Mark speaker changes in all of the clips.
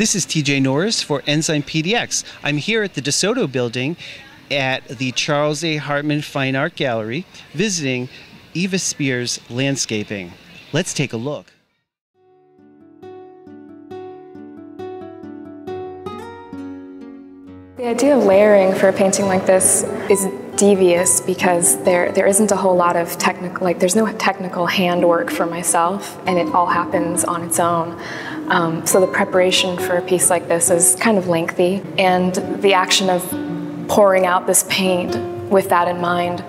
Speaker 1: This is TJ Norris for Enzyme PDX. I'm here at the DeSoto building at the Charles A. Hartman Fine Art Gallery visiting Eva Speer's Landscaping. Let's take a look.
Speaker 2: The idea of layering for a painting like this is devious because there there isn't a whole lot of technical like there's no technical handwork for myself and it all happens on its own. Um, so the preparation for a piece like this is kind of lengthy and the action of pouring out this paint with that in mind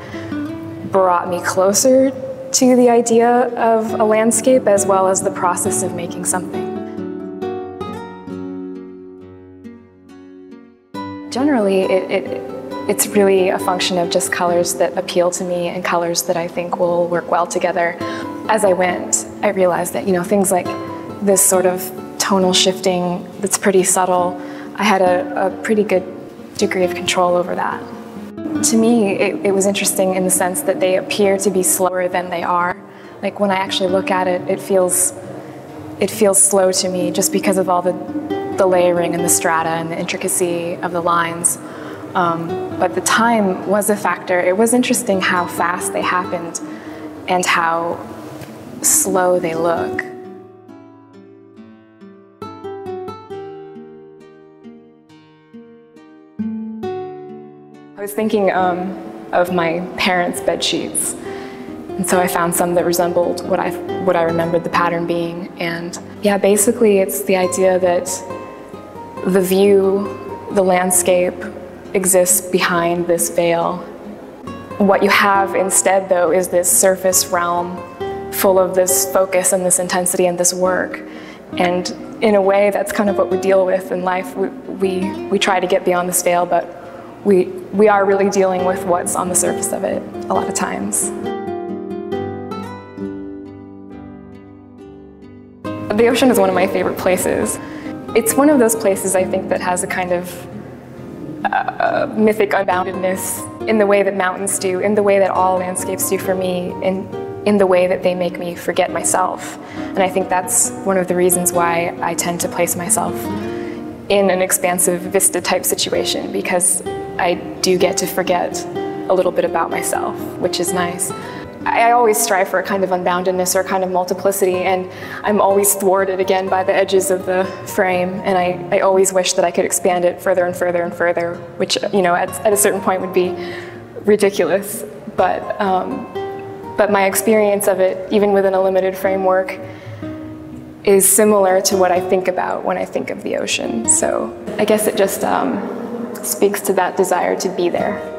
Speaker 2: brought me closer to the idea of a landscape as well as the process of making something. Generally, it, it, it's really a function of just colors that appeal to me and colors that I think will work well together. As I went, I realized that, you know, things like this sort of tonal shifting that's pretty subtle, I had a, a pretty good degree of control over that. To me, it, it was interesting in the sense that they appear to be slower than they are. Like when I actually look at it, it feels, it feels slow to me just because of all the the layering and the strata and the intricacy of the lines. Um, but the time was a factor. It was interesting how fast they happened and how slow they look. I was thinking um, of my parents' bed sheets. And so I found some that resembled what I, what I remembered the pattern being. And yeah, basically it's the idea that the view, the landscape exists behind this veil. What you have instead, though, is this surface realm full of this focus and this intensity and this work. And in a way, that's kind of what we deal with in life. We, we, we try to get beyond this veil, but we, we are really dealing with what's on the surface of it a lot of times. The ocean is one of my favorite places. It's one of those places I think that has a kind of uh, mythic unboundedness in the way that mountains do, in the way that all landscapes do for me, in, in the way that they make me forget myself. And I think that's one of the reasons why I tend to place myself in an expansive vista type situation because I do get to forget a little bit about myself, which is nice. I always strive for a kind of unboundedness or a kind of multiplicity, and I'm always thwarted again by the edges of the frame, and I, I always wish that I could expand it further and further and further, which, you know, at, at a certain point would be ridiculous. But, um, but my experience of it, even within a limited framework, is similar to what I think about when I think of the ocean. So I guess it just um, speaks to that desire to be there.